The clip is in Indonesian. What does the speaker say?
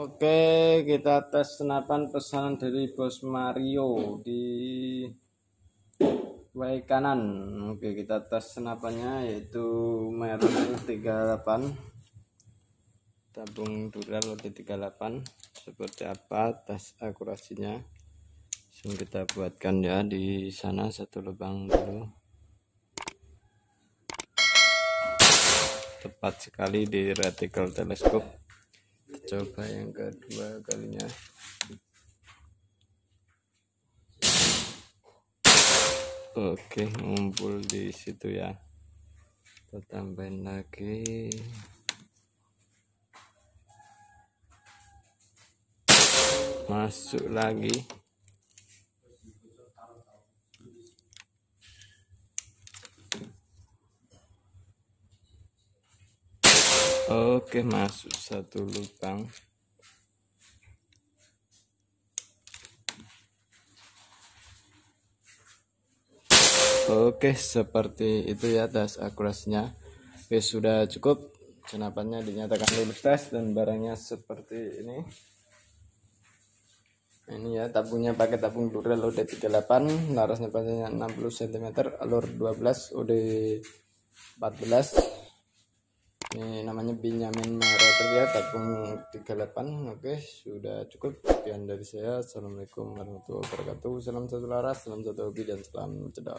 Oke, kita tes senapan pesanan dari Bos Mario di way kanan. Oke, kita tes senapannya yaitu merek 38 tabung dural di 38 seperti apa tes akurasinya? Langsung kita buatkan ya di sana satu lubang dulu. Tepat sekali di reticle teleskop coba yang kedua kalinya. Oke ngumpul di situ ya. Kita tambahin lagi. Masuk lagi Oke masuk satu lubang. Oke seperti itu ya tes akurasinya. Oke sudah cukup. Senapannya dinyatakan lulus tes dan barangnya seperti ini. Ini ya tabungnya pakai tabung Durel OD38 larasnya panjangnya 60 cm alur 12 OD 14 ini namanya Benjamin Marauder ya tabung 38 oke sudah cukup. Sekian dari saya. Assalamualaikum warahmatullahi wabarakatuh. Salam satu laras salam satu hobi dan salam cedar